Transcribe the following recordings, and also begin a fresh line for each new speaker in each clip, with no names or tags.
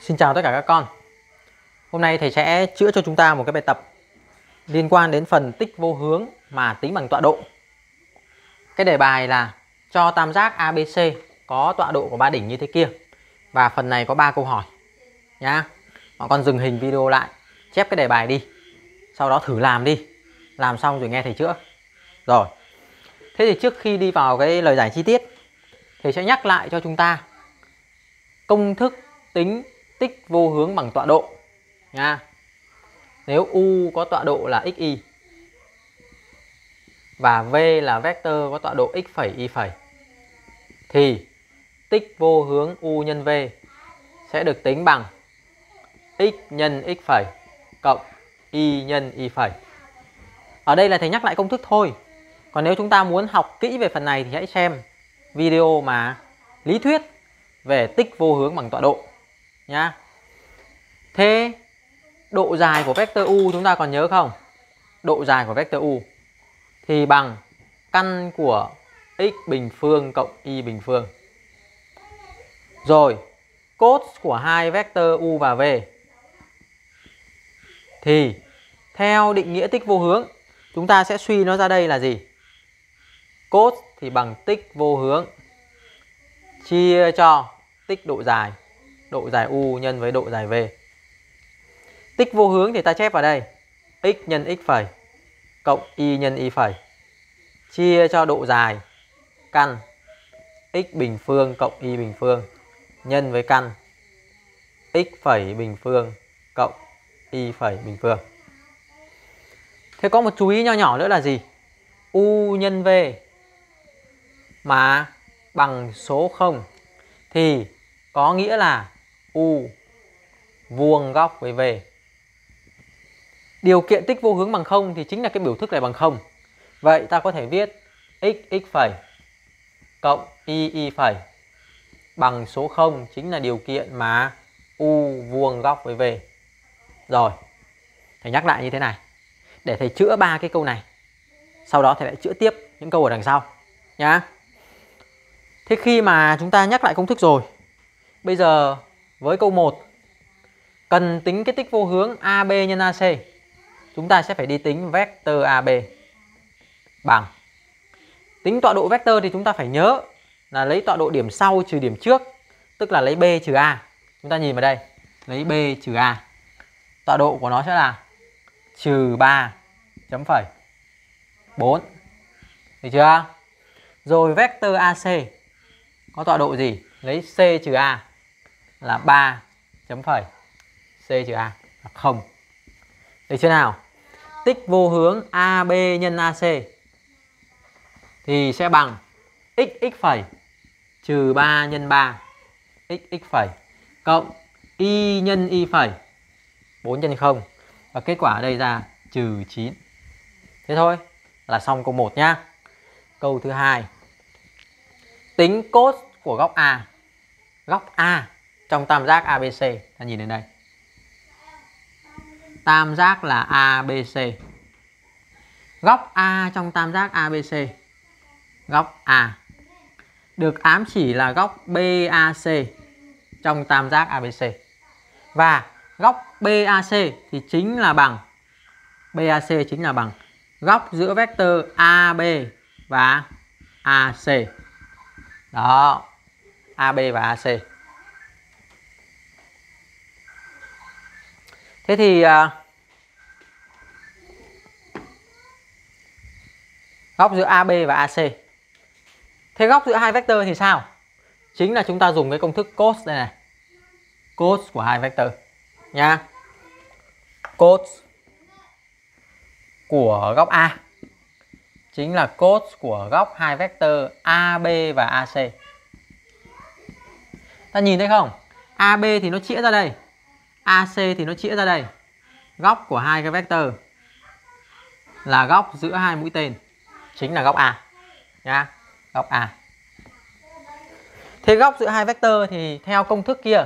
Xin chào tất cả các con. Hôm nay thầy sẽ chữa cho chúng ta một cái bài tập liên quan đến phần tích vô hướng mà tính bằng tọa độ. Cái đề bài là cho tam giác ABC có tọa độ của ba đỉnh như thế kia. Và phần này có 3 câu hỏi, nhá. Mọi con dừng hình video lại, chép cái đề bài đi, Sau đó thử làm đi. Làm xong rồi nghe thầy chữa. Rồi. Thế thì trước khi đi vào cái lời giải chi tiết, Thầy sẽ nhắc lại cho chúng ta công thức tính tích vô hướng bằng tọa độ, nha. Nếu u có tọa độ là xy và v là vectơ có tọa độ x phẩy y phẩy, thì tích vô hướng u nhân v sẽ được tính bằng x nhân x phẩy cộng y nhân y phẩy. Ở đây là thầy nhắc lại công thức thôi. Còn nếu chúng ta muốn học kỹ về phần này thì hãy xem video mà lý thuyết về tích vô hướng bằng tọa độ nhá. Thế độ dài của vector u chúng ta còn nhớ không? Độ dài của vector u thì bằng căn của x bình phương cộng y bình phương. Rồi, cos của hai vector u và v thì theo định nghĩa tích vô hướng chúng ta sẽ suy nó ra đây là gì? Cos thì bằng tích vô hướng chia cho tích độ dài độ dài u nhân với độ dài v. Tích vô hướng thì ta chép vào đây. X nhân x phẩy cộng y nhân y phẩy. Chia cho độ dài căn x bình phương cộng y bình phương nhân với căn x phẩy bình phương cộng y phẩy bình phương. Thế có một chú ý nho nhỏ nữa là gì? U nhân v mà bằng số 0 thì có nghĩa là U vuông góc với V. Điều kiện tích vô hướng bằng 0 thì chính là cái biểu thức này bằng 0. Vậy ta có thể viết x x phẩy cộng y y phẩy bằng số 0 chính là điều kiện mà U vuông góc với V. Rồi. Thầy nhắc lại như thế này. Để thầy chữa ba cái câu này. Sau đó thầy lại chữa tiếp những câu ở đằng sau nhá. Thế khi mà chúng ta nhắc lại công thức rồi, bây giờ với câu 1 cần tính cái tích vô hướng AB nhân AC, chúng ta sẽ phải đi tính vector AB bằng tính tọa độ vector thì chúng ta phải nhớ là lấy tọa độ điểm sau trừ điểm trước, tức là lấy B trừ A. Chúng ta nhìn vào đây, lấy B trừ A. Tọa độ của nó sẽ là trừ 3 chấm phẩy 4. Được chưa? Rồi vector AC có tọa độ gì? Lấy C trừ A là 3 chấm phẩy C trừ A, là 0. Được chưa nào? Tích vô hướng AB nhân AC thì sẽ bằng xx phẩy trừ 3 nhân 3 xx phẩy cộng y nhân y phẩy 4 nhân 0 và kết quả ở đây ra trừ 9. Thế thôi, là xong câu 1 nhá. Câu thứ hai tính cos của góc A. Góc A trong tam giác ABC. Ta nhìn đến đây. Tam giác là ABC. Góc A trong tam giác ABC. Góc A được ám chỉ là góc BAC trong tam giác ABC. Và góc BAC thì chính là bằng BAC chính là bằng góc giữa vectơ AB và AC. Đó. AB và AC. Thế thì à, góc giữa AB và AC. Thế góc giữa hai vectơ thì sao? Chính là chúng ta dùng cái công thức cos đây này. Cos của hai vectơ nha. Cos của góc A chính là cos của góc hai vectơ AB và AC. Ta nhìn thấy không? AB thì nó chĩa ra đây. AC thì nó chĩa ra đây. Góc của hai cái vectơ là góc giữa hai mũi tên, chính là góc A. Nhá, góc A. Thế góc giữa hai vectơ thì theo công thức kia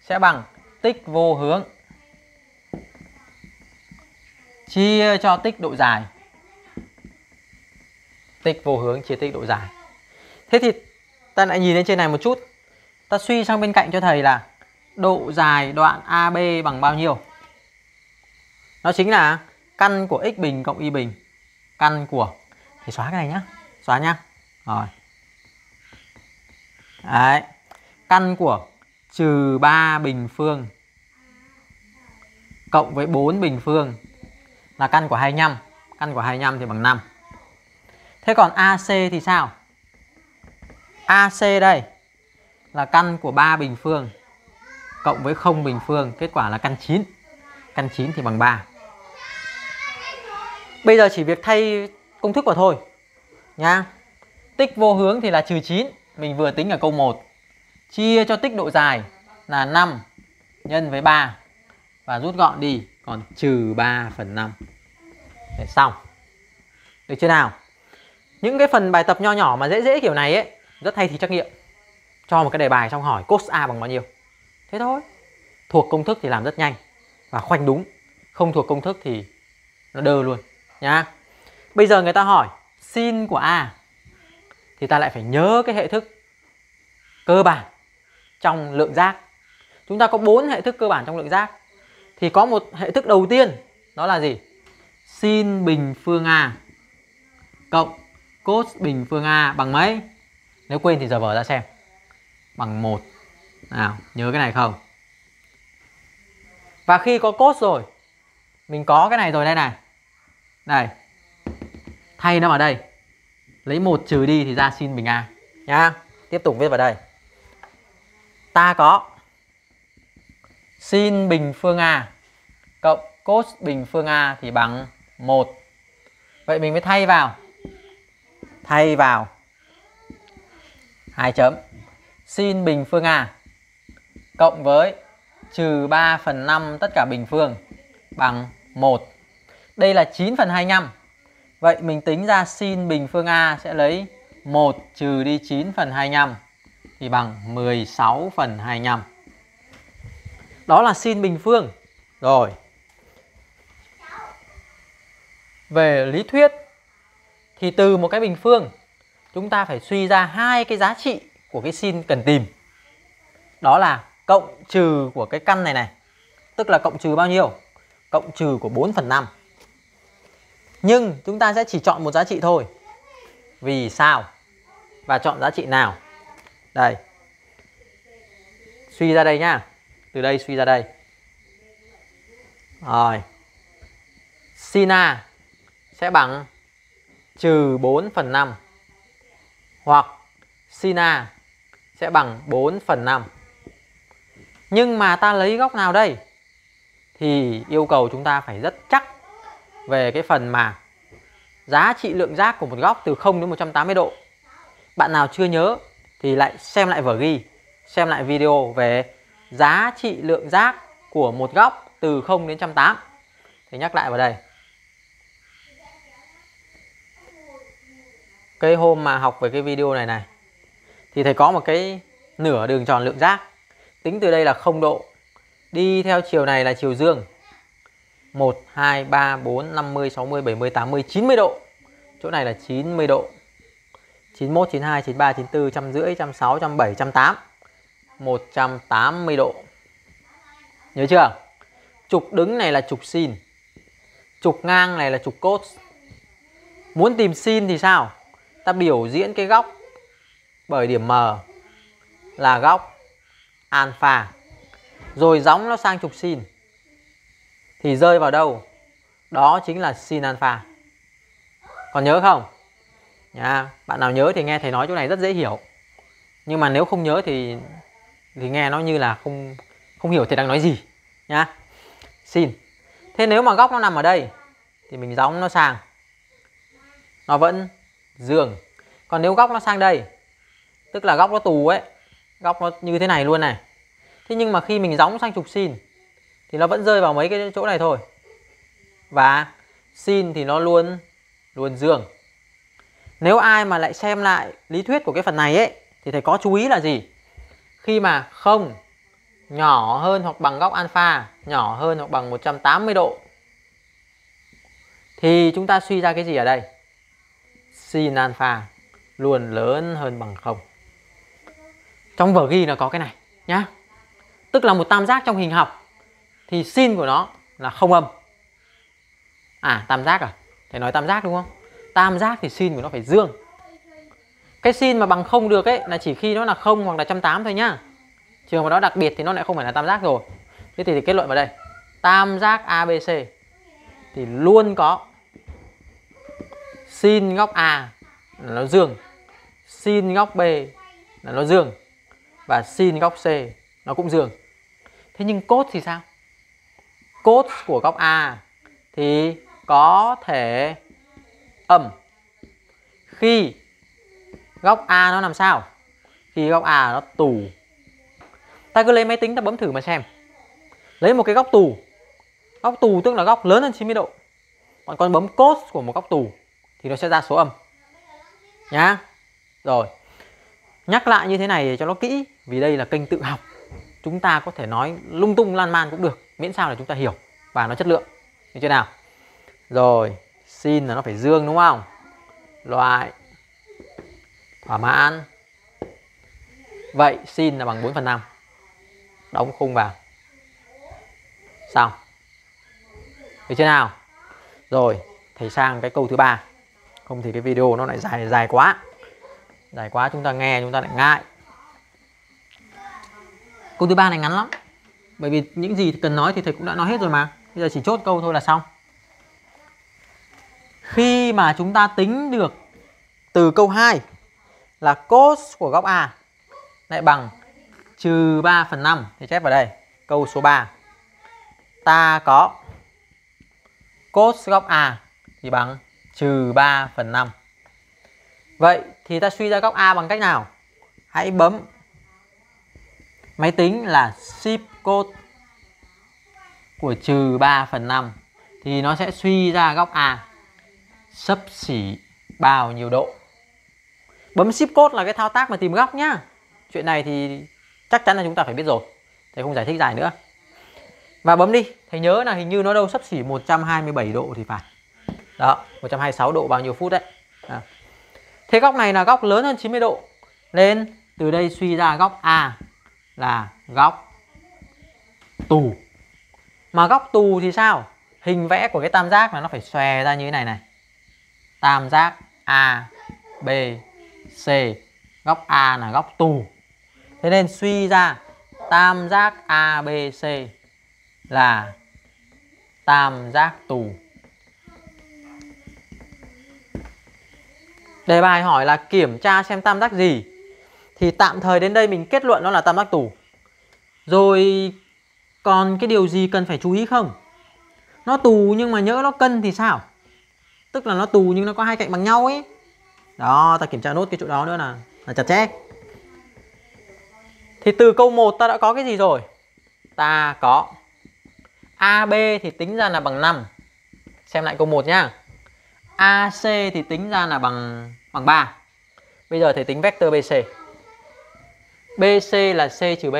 sẽ bằng tích vô hướng chia cho tích độ dài. Tích vô hướng chia tích độ dài. Thế thì ta lại nhìn lên trên này một chút. Ta suy sang bên cạnh cho thầy là độ dài đoạn AB bằng bao nhiêu? Nó chính là căn của x bình cộng y bình. Căn của thì xóa cái này nhá. Xóa nhá. Rồi. Đấy. Căn của trừ 3 bình phương cộng với 4 bình phương là căn của 25. Căn của 25 thì bằng 5. Thế còn AC thì sao? AC đây là căn của 3 bình phương cộng với 0 bình phương, kết quả là căn 9. Căn 9 thì bằng 3. Bây giờ chỉ việc thay công thức vào thôi. Nha. Tích vô hướng thì là trừ 9, mình vừa tính ở câu 1. Chia cho tích độ dài là 5 nhân với 3 và rút gọn đi còn trừ 3 phần 5. Để xong. Được chưa nào? Những cái phần bài tập nho nhỏ mà dễ dễ kiểu này ấy rất hay thì trắc nghiệm. Cho một cái đề bài xong hỏi cos A bằng bao nhiêu. Thế thôi. Thuộc công thức thì làm rất nhanh và khoanh đúng. Không thuộc công thức thì nó đơ luôn, nhá. Bây giờ người ta hỏi, sin của A thì ta lại phải nhớ cái hệ thức cơ bản trong lượng giác. Chúng ta có bốn hệ thức cơ bản trong lượng giác. Thì có một hệ thức đầu tiên, đó là gì? Sin bình phương A cộng cos bình phương A bằng mấy? Nếu quên thì giờ vở ra xem. Bằng một nào, nhớ cái này không? Và khi có cốt rồi, mình có cái này rồi đây này. Này. Thay nó vào đây. Lấy một trừ đi thì ra sin bình A nhá. Tiếp tục viết vào đây. Ta có sin bình phương A cộng cos bình phương A thì bằng 1. Vậy mình mới thay vào. Thay vào. hai chấm. Sin bình phương A cộng với trừ 3 phần 5 tất cả bình phương bằng 1. Đây là 9 phần 25. Vậy mình tính ra sin bình phương A sẽ lấy 1 trừ đi 9 phần 25 thì bằng 16 phần 25. Đó là sin bình phương. Rồi. Về lý thuyết thì từ một cái bình phương, chúng ta phải suy ra hai cái giá trị của cái sin cần tìm. Đó là cộng trừ của cái căn này này. Tức là cộng trừ bao nhiêu? Cộng trừ của 4 phần 5. Nhưng chúng ta sẽ chỉ chọn một giá trị thôi. Vì sao? Và chọn giá trị nào? Đây. Suy ra đây nhá. Từ đây suy ra đây. Rồi. Sin A sẽ bằng trừ 4 phần 5. Hoặc sin A sẽ bằng 4 phần 5. Nhưng mà ta lấy góc nào đây? Thì yêu cầu chúng ta phải rất chắc về cái phần mà giá trị lượng giác của một góc từ 0 đến 180 độ. Bạn nào chưa nhớ thì lại xem lại vở ghi, xem lại video về giá trị lượng giác của một góc từ 0 đến 180. Thì nhắc lại vào đây. Cái hôm mà học về cái video này này thì thầy có một cái nửa đường tròn lượng giác. Tính từ đây là 0 độ. Đi theo chiều này là chiều dương. 1, 2, 3, 4, 50, 60, 70, 80, 90 độ. Chỗ này là 90 độ. 91, 92, 93, 94, 150, 160, 170, 180. 180 độ. Nhớ chưa? Trục đứng này là trục sin. Trục ngang này là trục cos. Muốn tìm sin thì sao? Ta biểu diễn cái góc bởi điểm M là góc alpha. Rồi gióng nó sang trục sin. Thì rơi vào đâu? Đó chính là sin alpha. Còn nhớ không? Nha, bạn nào nhớ thì nghe thầy nói chỗ này rất dễ hiểu. Nhưng mà nếu không nhớ thì thì nghe nó như là không không hiểu thầy đang nói gì nhá. Sin. Thế nếu mà góc nó nằm ở đây thì mình gióng nó sang. Nó vẫn dương. Còn nếu góc nó sang đây, tức là góc nó tù ấy, góc nó như thế này luôn này. Thế nhưng mà khi mình gióng sang trục sin thì nó vẫn rơi vào mấy cái chỗ này thôi. Và sin thì nó luôn luôn dương. Nếu ai mà lại xem lại lý thuyết của cái phần này ấy thì thầy có chú ý là gì? Khi mà không nhỏ hơn hoặc bằng góc alpha, nhỏ hơn hoặc bằng 180 độ thì chúng ta suy ra cái gì ở đây? Sin alpha luôn lớn hơn bằng không trong vở ghi nó có cái này nhá. tức là một tam giác trong hình học. Thì sin của nó là không âm. À tam giác à? Thầy nói tam giác đúng không? Tam giác thì sin của nó phải dương. Cái sin mà bằng không được ấy là chỉ khi nó là không hoặc là trăm tám thôi nhá. Trường mà nó đặc biệt thì nó lại không phải là tam giác rồi. Thế thì, thì kết luận vào đây. Tam giác ABC thì luôn có sin góc A là nó dương. Sin góc B là nó dương và sin góc C, nó cũng dương. Thế nhưng cos thì sao? Cos của góc A thì có thể âm. Khi góc A nó làm sao? Khi góc A nó tù. Ta cứ lấy máy tính ta bấm thử mà xem. Lấy một cái góc tù. Góc tù tức là góc lớn hơn 90 độ. Còn con bấm cos của một góc tù thì nó sẽ ra số âm. Nhá. Rồi. Nhắc lại như thế này cho nó kỹ vì đây là kênh tự học. Chúng ta có thể nói lung tung, lan man cũng được, miễn sao là chúng ta hiểu và nó chất lượng. Như thế nào? Rồi sin là nó phải dương đúng không? Loại thỏa mãn. Vậy sin là bằng 4 phần 5 đóng khung vào. Xong. Được chưa nào? Rồi, thầy sang cái câu thứ ba. Không thì cái video nó lại dài dài quá. Dài quá chúng ta nghe, chúng ta lại ngại câu thứ ba này ngắn lắm. Bởi vì những gì cần nói thì thầy cũng đã nói hết rồi mà. Bây giờ chỉ chốt câu thôi là xong. Khi mà chúng ta tính được từ câu 2 là cos của góc A lại bằng trừ 3 phần 5 thì chép vào đây, câu số 3 ta có cos góc A thì bằng trừ 3 phần 5 vậy thì ta suy ra góc A bằng cách nào? Hãy bấm máy tính là ship code của trừ 3 phần 5 thì nó sẽ suy ra góc A, sấp xỉ bao nhiêu độ. Bấm ship code là cái thao tác mà tìm góc nhá. Chuyện này thì chắc chắn là chúng ta phải biết rồi, thầy không giải thích dài nữa. Và bấm đi, thầy nhớ là hình như nó đâu sấp xỉ 127 độ thì phải. Đó 126 độ bao nhiêu phút đấy. À. thế góc này là góc lớn hơn 90 độ. Nên từ đây suy ra góc A là góc tù. Mà góc tù thì sao? Hình vẽ của cái tam giác là nó phải xòe ra như thế này này. Tam giác A, B, C. Góc A là góc tù. Thế nên suy ra tam giác ABC là tam giác tù. Đề bài hỏi là kiểm tra xem tam giác gì? Thì tạm thời đến đây mình kết luận nó là tam giác tù. Rồi còn cái điều gì cần phải chú ý không? Nó tù nhưng mà nhỡ nó cân thì sao? Tức là nó tù nhưng nó có hai cạnh bằng nhau ấy. Đó, ta kiểm tra nốt cái chỗ đó nữa là là chặt chẽ. Thì từ câu 1 ta đã có cái gì rồi? Ta có. AB thì tính ra là bằng 5 xem lại câu 1 nhá. AC thì tính ra là bằng bằng 3 bây giờ thầy tính vector BC BC là C trừ B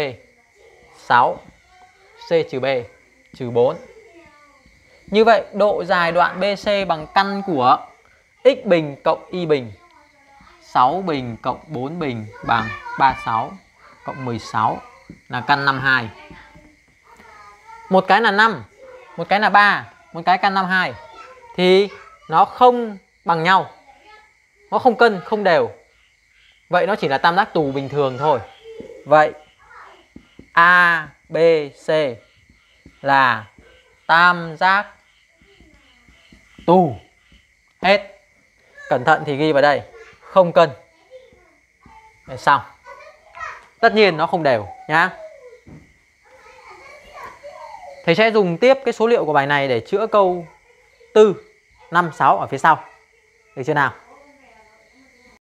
6 C trừ B trừ 4 như vậy độ dài đoạn BC bằng căn của x bình cộng y bình 6 bình cộng 4 bình bằng 36 cộng 16 là căn 52. Một cái là 5, một cái là 3, một cái căn 52 thì nó không bằng nhau. Nó không cân, không đều. Vậy nó chỉ là tam giác tù bình thường thôi. Vậy A, B, C là tam giác tu. Hết. Cẩn thận thì ghi vào đây. Không cân Để xong. Tất nhiên nó không đều nhá. Thầy sẽ dùng tiếp cái số liệu của bài này để chữa câu 4 5 6 ở phía sau. Được chưa nào?